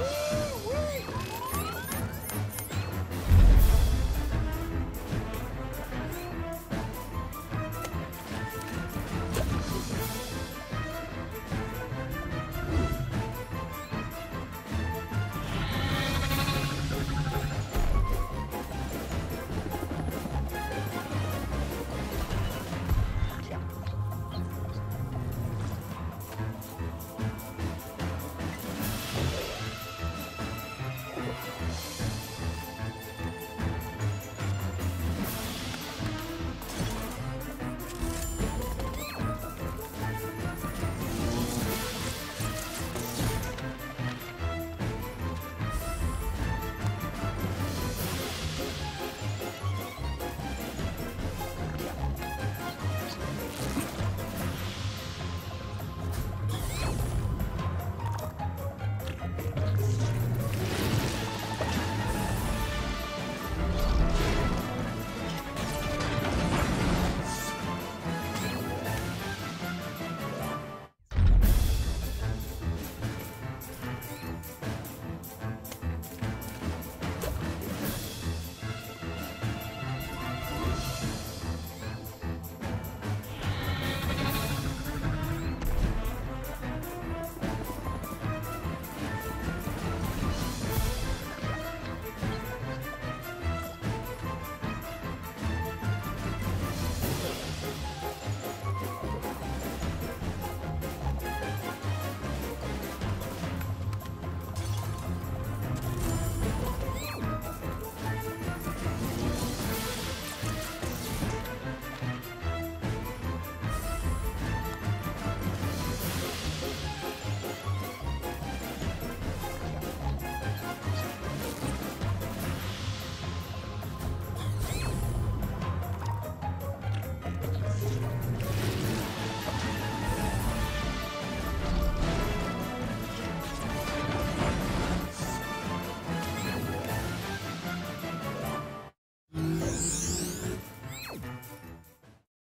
Woo!